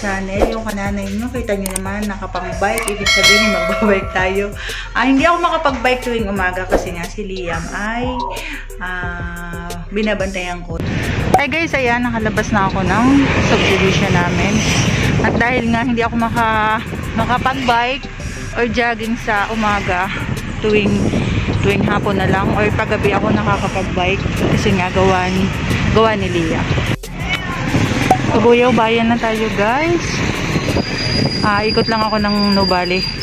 channel. Yung kananay nyo, kita nyo naman, nakapang-bike. Ibig sabihin, magbabike tayo. Ah, hindi ako makapag-bike tuwing umaga kasi nga si Liam ay ah, binabantayan ko. Ay guys, ayan, nakalabas na ako ng subdivision namin. At dahil nga hindi ako maka, makapag-bike or jogging sa umaga tuwing tuwing hapon na lang or paggabi ako nakakapag-bike kasi nga gawa ni, gawa ni Lia. Kabuyaw bayan na tayo guys. Ah, ikot lang ako ng Nubali.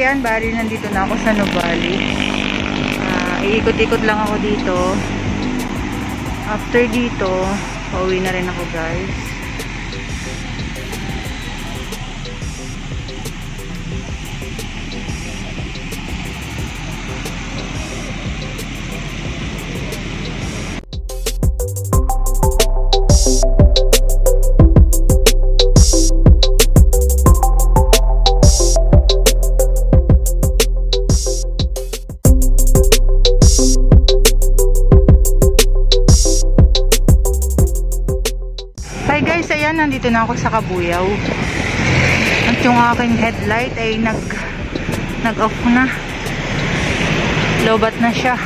Ayan, bali nandito na ako sa Nubali. Ah, iikot-ikot lang ako dito. After dito, pauwi na rin ako guys. Ayan, nandito na ako sa Kabuyaw. At yung aking headlight ay nag nag-off na. Lobat na siya.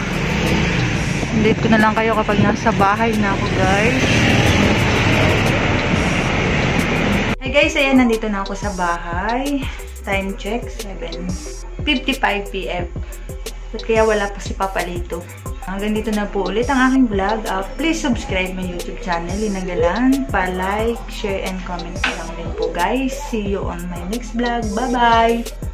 Update ko na lang kayo kapag nasa bahay na ako guys. Hi guys, ayan, nandito na ako sa bahay. Time check, 7.55pm. Ba't kaya wala pa si Papa Lito? Hanggang dito na po ulit ang aking vlog. Uh, please subscribe my YouTube channel, Linagalan. Pa-like, share, and comment lang din po guys. See you on my next vlog. Bye-bye!